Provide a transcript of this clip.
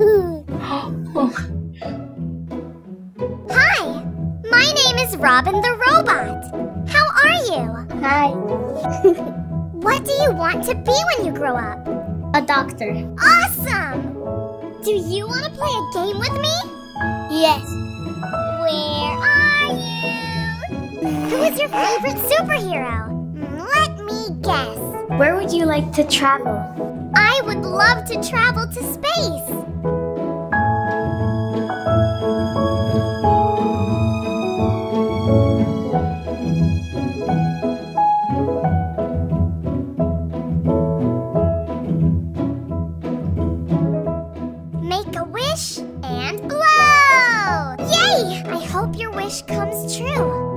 Hi, my name is Robin the Robot. How are you? Hi. what do you want to be when you grow up? A doctor. Awesome! Do you want to play a game with me? Yes. Where are you? Who is your favorite superhero? Let me guess. Where would you like to travel? I would love to travel to space. Make a wish and blow! Yay! I hope your wish comes true.